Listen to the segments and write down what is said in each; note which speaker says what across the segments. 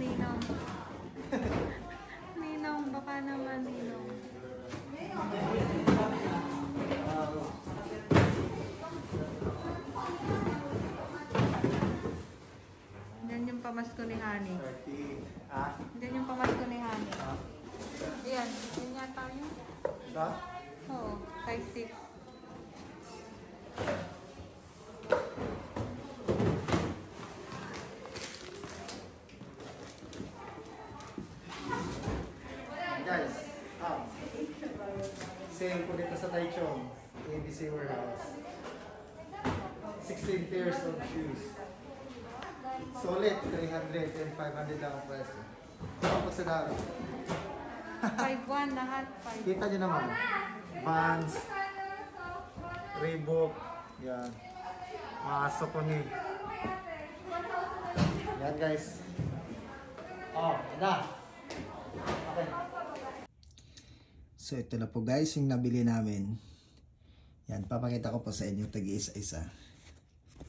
Speaker 1: Ninong. Ninong, baka naman Ninong. Taichung. ABC Warehouse. 16 pairs of shoes. Solid, 300 and 500 lang ang presyo. Tapos sa dami.
Speaker 2: 5'1" lahat, 5'1".
Speaker 1: Kita nyo naman. Vans, Reebok, yan. Mga Saucony. Yan guys. Oh, yan na. Okay. So ito na po guys yung nabili namin. Yan, papakita ko po sa inyo tag isa-isa.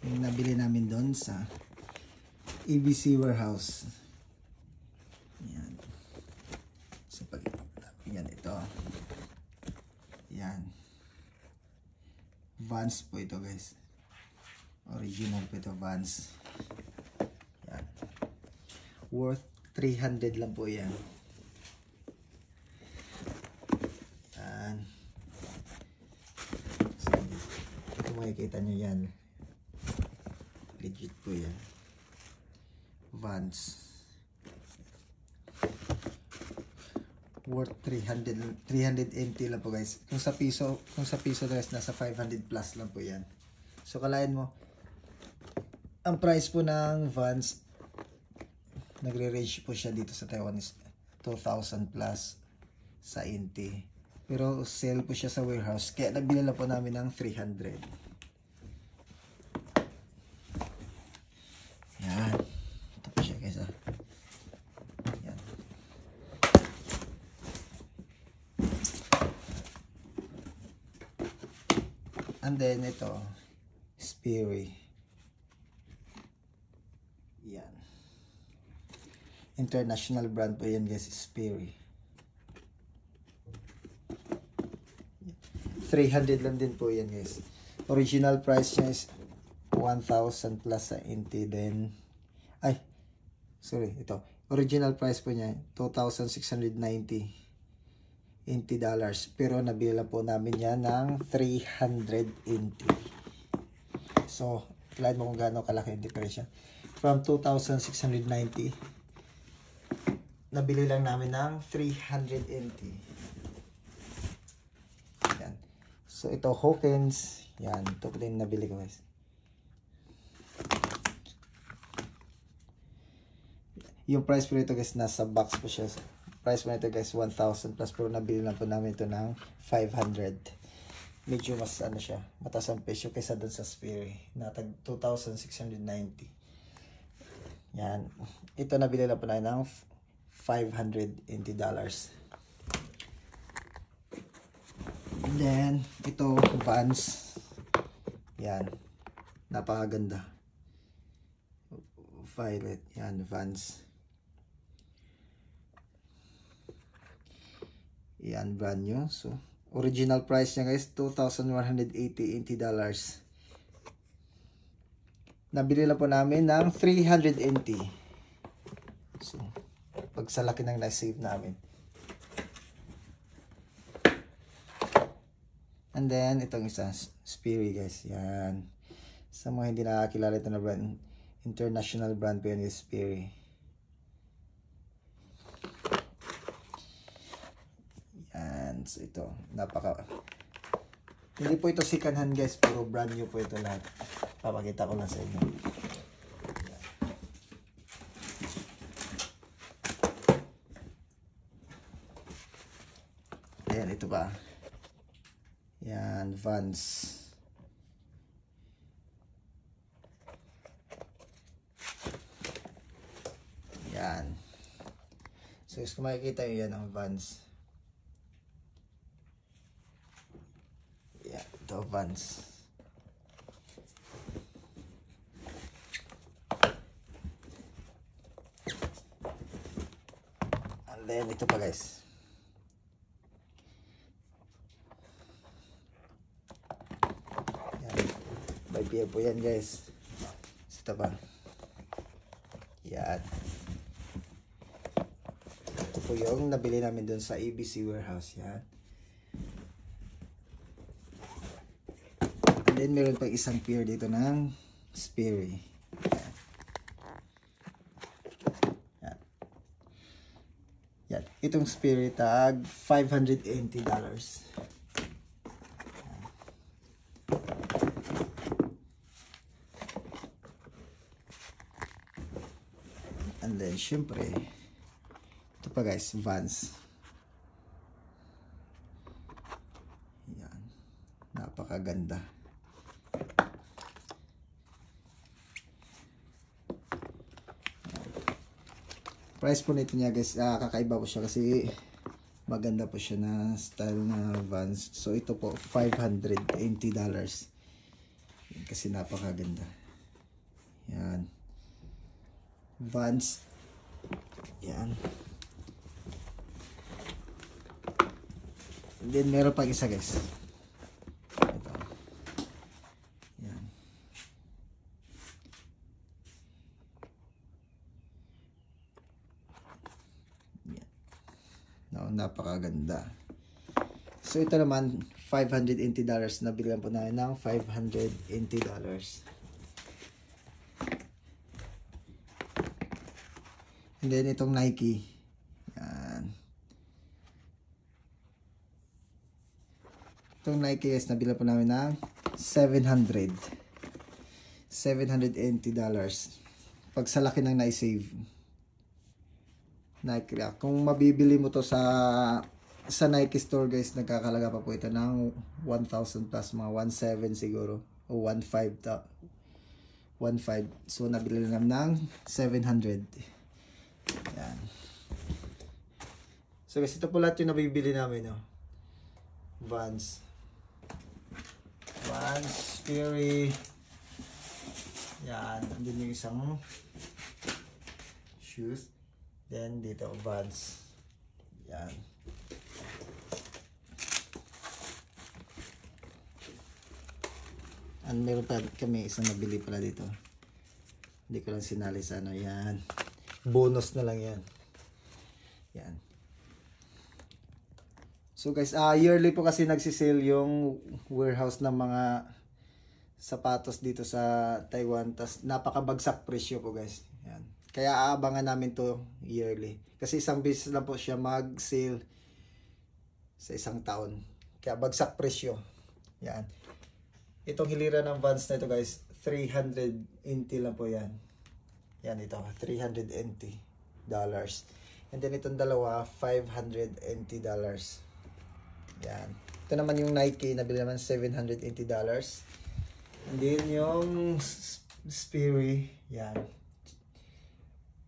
Speaker 1: Yung nabili namin doon sa ABC Warehouse. Yan. So pag yan ito. Yan. Vans po ito guys. Original po ito Vans. Yan. Worth 300 lang po. Yan. So, ito makikita nyo yan. Legit po yan. Vans. worth 300 380 lang po guys. Kung sa piso, kung sa piso guys nasa 500 plus lang po 'yan. So kalain mo ang price po ng Vans nagre-range po siya dito sa Taiwan is 2,000 plus sa Inti. Pero sale po siya sa warehouse kaya nabili lang po namin ng 300. Yan. Ito po siya guys ah. Yan. And then ito, Sperry. Yan. International brand po yan guys, Sperry. 300 lang din po yan guys. Original price niya is 1,000 plus sa Inti. Then, ay, sorry, ito. Original price po niya, 2,690. 80 dollars. Pero nabili lang po namin yan ng 380. So, kailan mo kung gaano kalaki yung diferensya. From 2,690, nabili lang namin ng 380. Yan. So, ito Hawkins. Yan. Ito po din nabili ko guys. Yung price po ito guys, nasa box po siya. Price po nito guys, 1,000 plus. Pero nabili lang po namin ito ng 500. Medyo mas ano siya, mataas ang presyo kaysa dun sa Sperry. Natag 2,690. Yan. Ito nabili lang po namin ng 580 dollars. Then, ito, Vans. Yan. Napakaganda. Violet. Yan, Vans. Yan, brand new. So, original price niya guys, 2,180 dollars. Nabili lang po namin ng 380. So, pag laki ng na-save namin. And then, itong isa, Sperry guys. Yan. Sa mga hindi nakakilala ito na brand, international brand po yan is Sperry. So, ito. Napaka... Hindi po ito second hand guys, pero brand new po ito lahat. Papakita ko lang sa inyo. Ayan, ito ba? Yan, Vans. Yan. So, kung makikita nyo yan ang Vans. Ito Vans. And then, ito pa guys. Yan. By PF po yan guys. Ito pa. Yan. Ito po yung nabili namin dun sa ABC Warehouse. Yan. Then meron pa isang pair dito ng Sperry. Yan. Yan. Itong Sperry tag $580. And then, syempre, ito pa guys, Vans. Yan. Napakaganda. Price po nito niya guys, ah, kakaiba po siya kasi maganda po siya na style na Vans. So ito po, $580. Yan, Kasi napakaganda. Yan. Vans. Yan. And then meron pang isa guys. Ito. Yan. Yan. No, napakaganda. So ito naman $580 na bilang po namin ng $580. And then itong Nike. Yan. Itong Nike guys, nabila po namin ng 700. $780. Pag sa laki ng na-save. Nike. ah, Kung mabibili mo to sa sa Nike store guys, nagkakalaga pa po ito ng 1,000 plus, mga 1,700 siguro. O 1,500 ta. 1,500. So, nabili na namin ng 700. Yan. So guys, ito po lahat yung nabibili namin, no? Vans. Vans, Fury. Yan. Andun yung isang shoes. Then, dito, Vans. Yan. And meron pa kami isang nabili pala dito. Hindi ko lang sinali sa ano. Yan. Bonus na lang yan. Yan. So guys, ah yearly po kasi nagsisale yung warehouse ng mga sapatos dito sa Taiwan. Tas napakabagsak presyo po guys. Kaya aabangan namin to yearly. Kasi isang beses lang po siya mag-sale sa isang taon. Kaya bagsak presyo. Yan. Itong hilira ng Vans na ito guys, 380 lang po yan. Yan ito, 380 dollars. And then itong dalawa, 580 dollars. Yan. Ito naman yung Nike, nabili naman 780 dollars. And then yung Sperry, yan.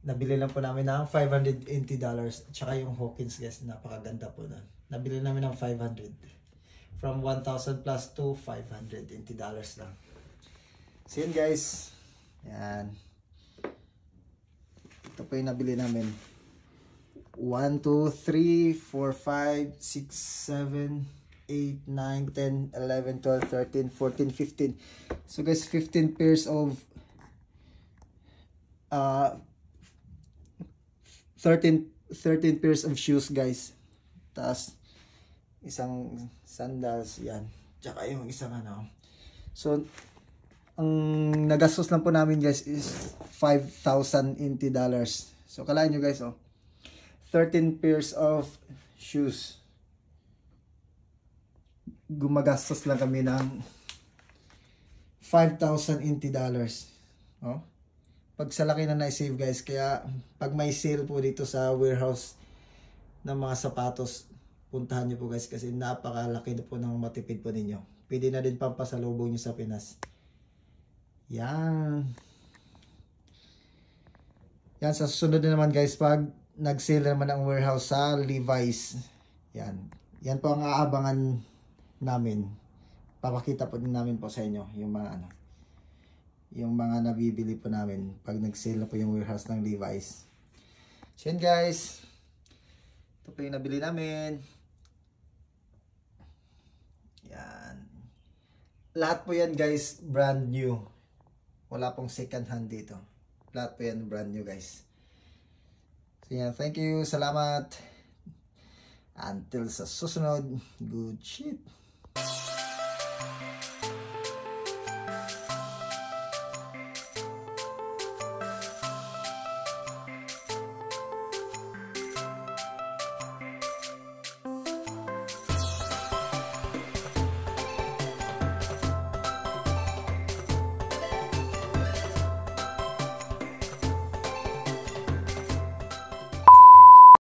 Speaker 1: Nabili lang po namin ng 580 dollars. Tsaka yung Hawkins guys, napakaganda po na. Nabili namin ng 500. From 1,000 plus to 580 dollars lang. So yun guys. Yan. Ito po yung nabili namin. 1, 2, 3, 4, 5, 6, 7, 8, 9, 10, 11, 12, 13, 14, 15. So guys, 15 pairs of uh, 13, 13 pairs of shoes guys. Tapos, isang sandals, yan. Tsaka yung isang ano. So, ang nagastos lang po namin guys is 5,000 NT dollars. So, kalahin nyo guys, oh. 13 pairs of shoes. Gumagastos lang kami ng 5,000 NT dollars. Oh. Pag sa laki na na-save guys, kaya pag may sale po dito sa warehouse ng mga sapatos, puntahan nyo po guys kasi napakalaki na po ng matipid po ninyo. Pwede na din pampasalubong nyo sa Pinas. Yan. Yan, sa susunod na naman guys, pag nag-sale naman ang warehouse sa Levi's. Yan. Yan po ang aabangan namin. Papakita po din namin po sa inyo yung mga ano yung mga nabibili po namin pag nag-sale na po yung warehouse ng Levi's. So yun guys. Ito po yung nabili namin. Yan. Lahat po yan guys brand new. Wala pong second hand dito. Lahat po yan brand new guys. So yan, thank you. Salamat. Until sa susunod. Good shit.